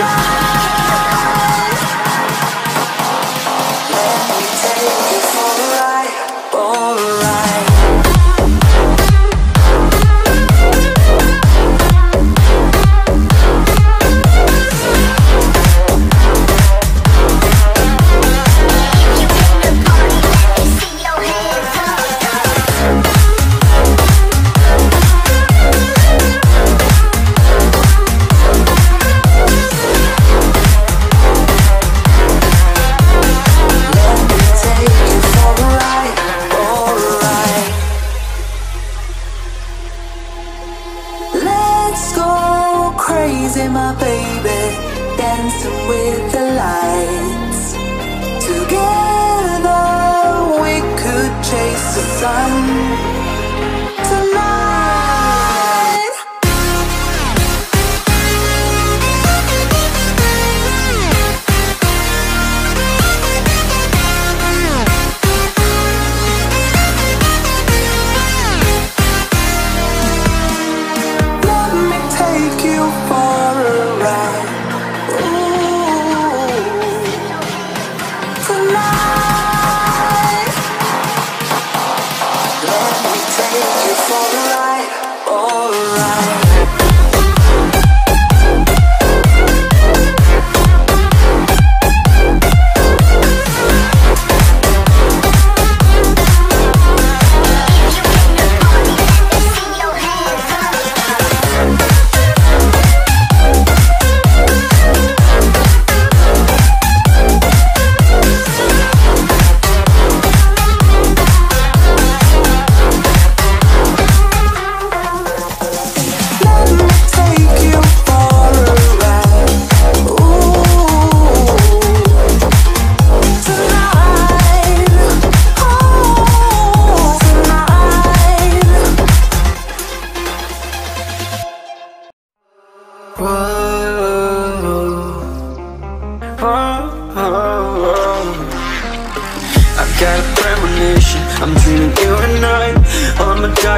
Tonight. The sun.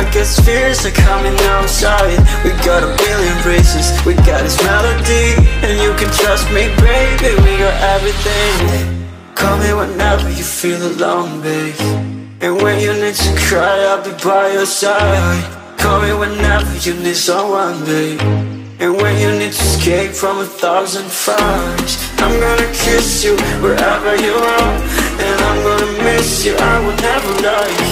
Darkest fears are coming outside. We got a billion races, we got this melody And you can trust me, baby, we got everything. Call me whenever you feel alone, babe. And when you need to cry, I'll be by your side. Call me whenever you need someone, babe. And when you need to escape from a thousand fires I'm gonna kiss you wherever you are. And I'm gonna miss you, I will never lie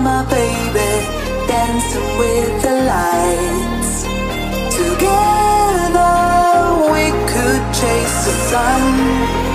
my baby, dancing with the lights. Together we could chase the sun.